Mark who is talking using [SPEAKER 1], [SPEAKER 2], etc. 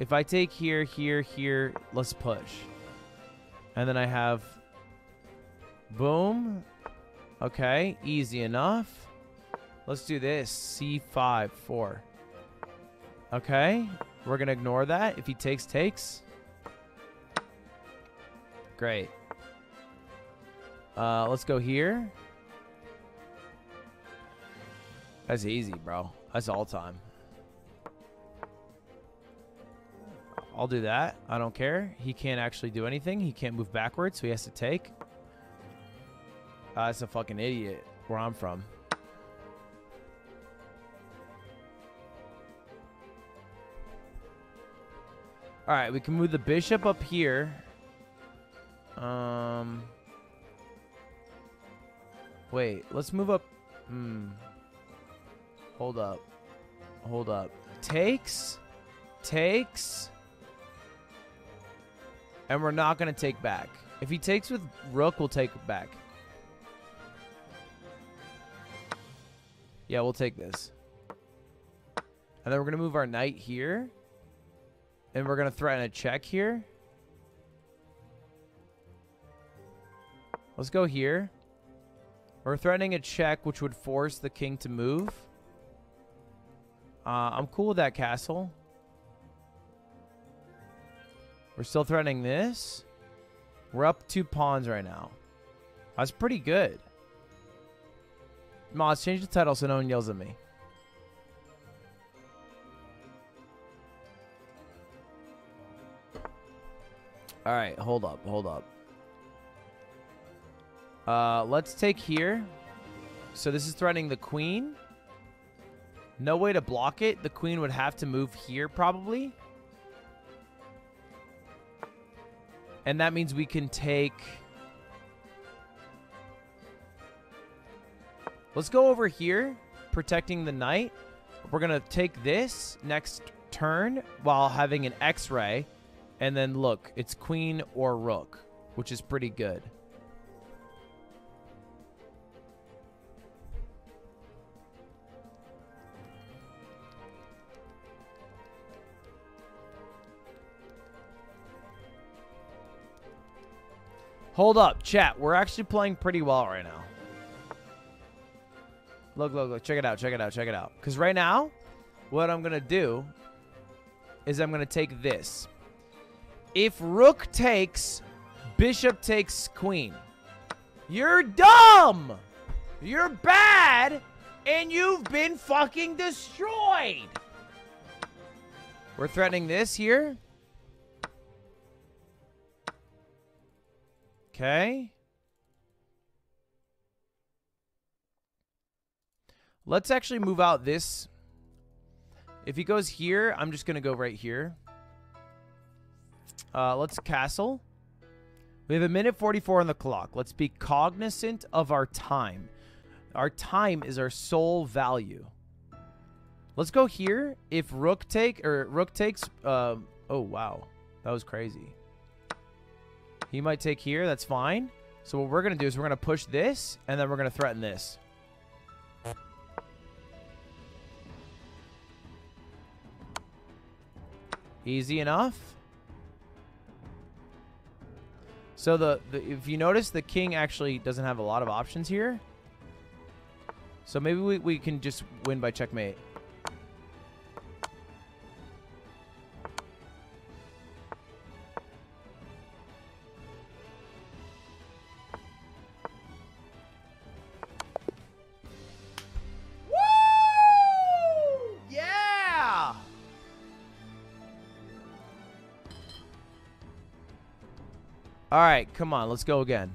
[SPEAKER 1] If I take here, here, here, let's push. And then I have... Boom. Okay, easy enough. Let's do this. C5, 4. Okay, we're going to ignore that. If he takes, takes. Great. Uh, let's go here. That's easy, bro. That's all time. I'll do that. I don't care. He can't actually do anything. He can't move backwards, so he has to take. Uh, that's a fucking idiot where I'm from. All right, we can move the bishop up here. Um, wait, let's move up. Hmm. Hold up. Hold up. Takes. Takes. And we're not going to take back. If he takes with rook, we'll take back. Yeah, we'll take this. And then we're going to move our knight here. And we're going to threaten a check here. Let's go here. We're threatening a check, which would force the king to move. Uh, I'm cool with that castle. We're still threatening this. We're up two pawns right now. That's pretty good. Mods, change the title so no one yells at me. All right, hold up, hold up. Uh, let's take here. So this is threatening the queen. No way to block it. The queen would have to move here probably. And that means we can take... Let's go over here, protecting the knight. We're going to take this next turn while having an x-ray. And then look, it's queen or rook, which is pretty good. Hold up, chat. We're actually playing pretty well right now. Look, look, look. Check it out, check it out, check it out. Because right now, what I'm going to do is I'm going to take this. If rook takes, bishop takes queen. You're dumb! You're bad! And you've been fucking destroyed! We're threatening this here. Okay. Let's actually move out this. If he goes here, I'm just going to go right here. Uh, let's castle. We have a minute 44 on the clock. Let's be cognizant of our time. Our time is our sole value. Let's go here. If rook take or rook takes, um, oh wow, that was crazy. He might take here. That's fine. So what we're gonna do is we're gonna push this, and then we're gonna threaten this. Easy enough. So the, the if you notice, the king actually doesn't have a lot of options here. So maybe we, we can just win by checkmate. All right, come on, let's go again.